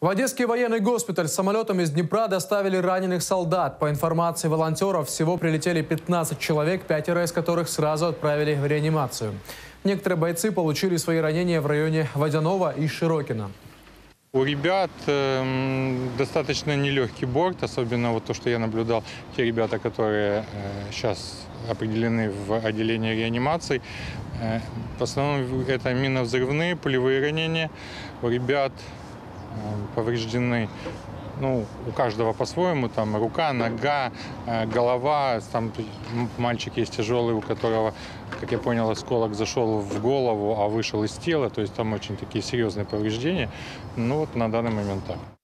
В Одесский военный госпиталь самолетом из Днепра доставили раненых солдат. По информации волонтеров, всего прилетели 15 человек, пятеро из которых сразу отправили в реанимацию. Некоторые бойцы получили свои ранения в районе Водянова и Широкина. У ребят эм, достаточно нелегкий борт, особенно вот то, что я наблюдал, те ребята, которые сейчас определены в отделении реанимации. Э, в основном это миновзрывные, пулевые ранения. У ребят э, повреждены. Ну, у каждого по-своему, там рука, нога, э, голова, там мальчик есть тяжелый, у которого, как я понял, осколок зашел в голову, а вышел из тела, то есть там очень такие серьезные повреждения, ну вот на данный момент так.